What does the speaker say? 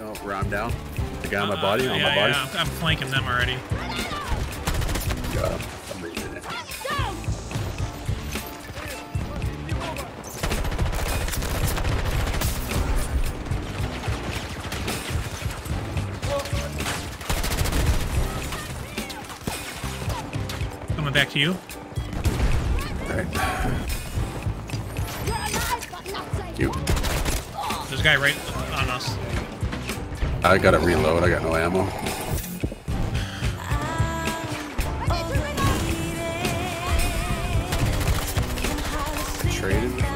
Oh, where I'm down. The guy on my Uh, body, on yeah, my body. Yeah, I'm, I'm flanking them already. Got him. I'm reading it. Coming back to you. Alright. You're alive, but not safe. You. There's a guy right on us. I gotta reload. I got no ammo. Traded.